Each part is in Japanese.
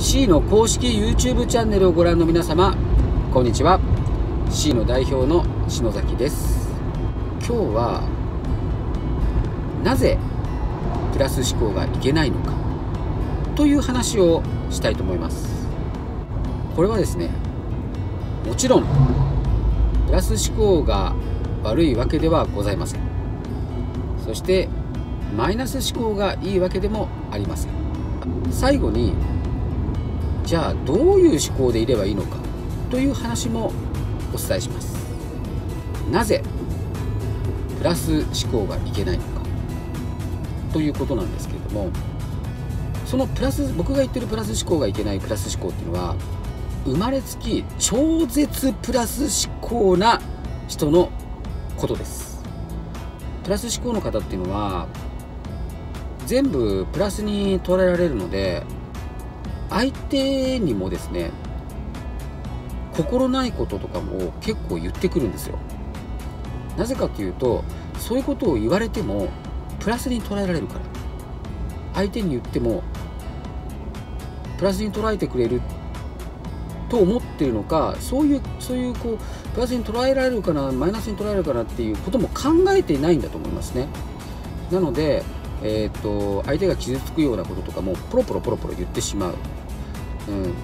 C の公式 YouTube チャンネルをご覧の皆様こんにちは。C の代表の篠崎です。今日はなぜプラス思考がいけないのかという話をしたいと思います。これはですねもちろんプラス思考が悪いわけではございません。そしてマイナス思考がいいわけでもありません。最後にじゃあどういう思考でいればいいのかという話もお伝えします。なぜプラス思考がいけないのか。ということなんですけれどもそのプラス僕が言ってるプラス思考がいけないプラス思考っていうのは生まれつき超絶プラス思考な人のことです。プラス思考の方っていうのは全部プラスに捉えられるので相手にもですね心ないこととかも結構言ってくるんですよ。なぜかというとそういうことを言われてもプラスに捉えられるから。相手に言ってもプラスに捉えてくれる。と思ってるのかそういうそういうこうプラスに捉えられるかなマイナスに捉えられるかなっていうことも考えていないんだと思いますね。なので、えーと、相手が傷つくようなこととかもポロポロポロポロ言ってしまう、うん、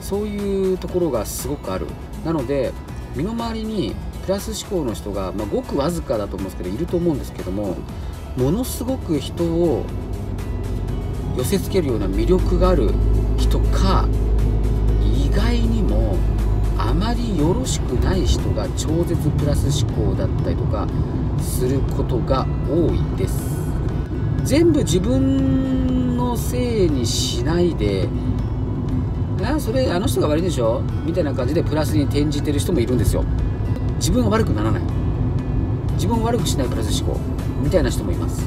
そういうところがすごくある。なので身の回りにプラス思考の人が、まあ、ごくわずかだと思うんですけどいると思うんですけどもものすごく人を寄せつけるような魅力がある人か意外にもあまりよろしくない人が超絶プラス思考だったりとかすることが多いです。全部自分のせいにしないでそれあの人が悪いでしょ？みたいな感じでプラスに転じてる人もいるんですよ。自分が悪くならない。自分を悪くしないプラス思考。みたいな人もいます。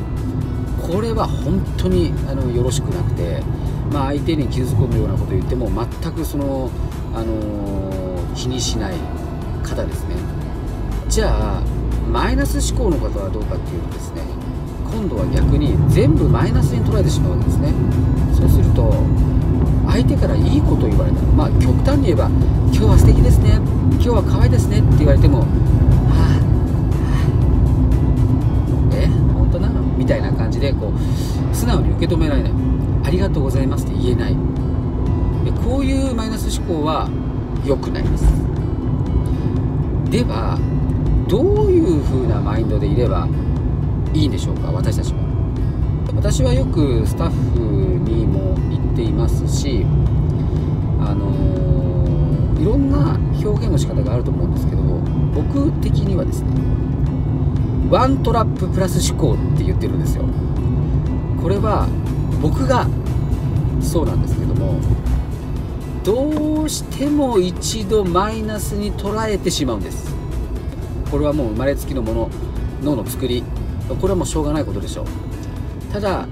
これは本当にあのよろしくなくて、まあ、相手に傷つくようなこと言っても全くその、あのー、気にしない方ですね。じゃあマイナス思考の方はどうかっていうとですね今度は逆に全部マイナスに捉えてしまうんですね。相手からいいこと言われた。まあ極端に言えば「今日は素敵ですね。今日は可愛いですね」って言われても「はあえ本当な？の?」みたいな感じでこう素直に受け止められない「ありがとうございます」って言えない。でこういうマイナス思考は良くないです。ではどういう風なマインドでいればいいんでしょうか？私たちは私はよくスタッフにも言っていますしあのー、いろんな表現の仕方があると思うんですけど僕的にはですねワントラッププラス思考って言ってるんですよ。これは僕がそうなんですけどもどうしても一度マイナスに捉えてしまうんです。これはもう生まれつきのもの脳の作りこれはもうしょうがないことでしょう。ただ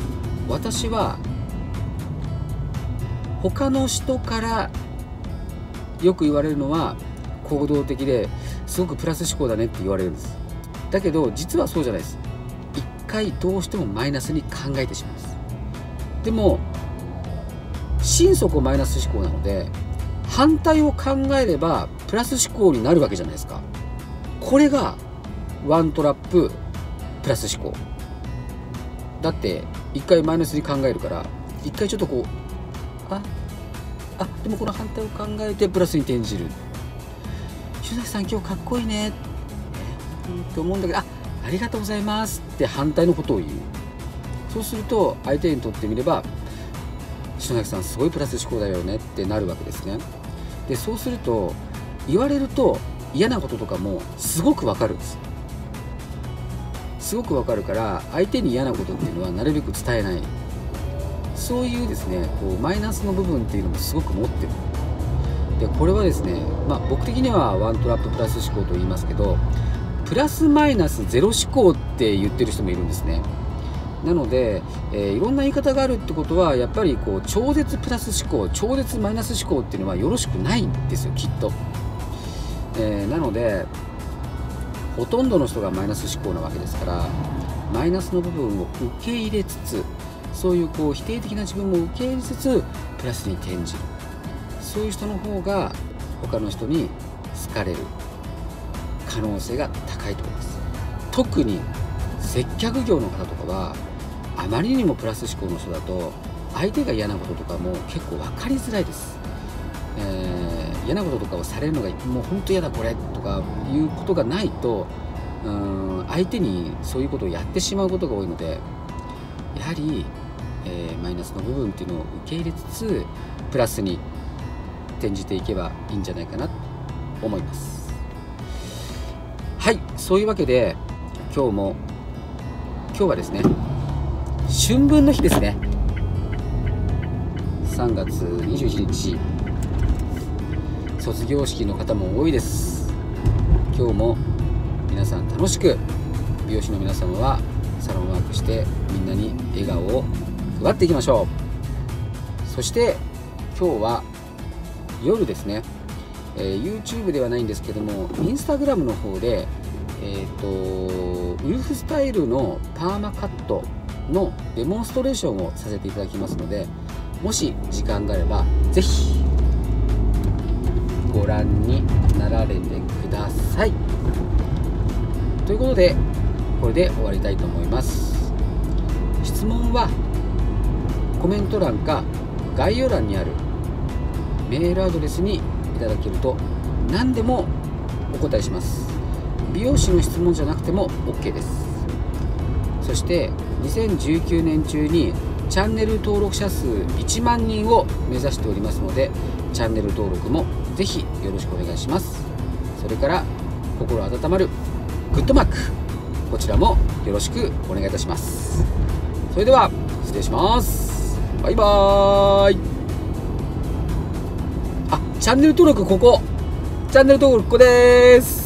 私は他の人からよく言われるのは行動的ですごくプラス思考だねって言われるんです。だけど実はそうじゃないです。一回どうしてもマイナスに考えてしまうんです。でも心底マイナス思考なので反対を考えればプラス思考になるわけじゃないですか。これがワントラッププラス思考。だって一回マイナスに考えるから一回ちょっとこうああでもこの反対を考えてプラスに転じる「修崎さん今日かっこいいね」って思うんだけど「あありがとうございます」って反対のことを言う。そうすると相手にとってみれば「篠崎さんすごいプラス思考だよね」ってなるわけですね。でそうすると言われると嫌なこととかもすごくわかるんです。すごくわかるから相手に嫌なことっていうのはなるべく伝えない。そういうですねこうマイナスの部分っていうのもすごく持ってる。でこれはですね、まあ、僕的にはワントラッププラス思考と言いますけどプラスマイナスゼロ思考って言ってる人もいるんですね。なので、えー、いろんな言い方があるってことはやっぱりこう超絶プラス思考超絶マイナス思考っていうのはよろしくないんですよきっと、えー、なのでほとんどの人がマイナス思考なわけですからマイナスの部分を受け入れつつそういうこう否定的な自分も受け入れつつプラスに転じる。そういう人の方が他の人に好かれる。可能性が高いと思います。特に接客業の方とかはあまりにもプラス思考の人だと相手が嫌なこととかも結構分かりづらいです、嫌なこととかをされるのがもう本当嫌だこれとかいうことがないとうん相手にそういうことをやってしまうことが多いのでやはり、えー、マイナスの部分っていうのを受け入れつつプラスに転じていけばいいんじゃないかなと思います。はいそういうわけで今日も今日はですね春分の日ですね。3月21日。卒業式の方も多いです。今日も皆さん楽しく美容師の皆様はサロンワークしてみんなに笑顔を配っていきましょう。そして今日は夜ですね、えー、YouTube ではないんですけども Instagram の方でえっ、ー、とウルフスタイルのパーマカットのデモンストレーションをさせていただきますのでもし時間があれば是非になられてください。ということでこれで終わりたいと思います。質問はコメント欄か概要欄にあるメールアドレスにいただけると何でもお答えします。美容師の質問じゃなくても OK です。そして2019年中にチャンネル登録者数1万人を目指しておりますのでチャンネル登録もぜひよろしくお願いします。それから心温まるグッドマークこちらもよろしくお願いいたします。それでは失礼します。バイバーイ。あチャンネル登録ここ。チャンネル登録ここです。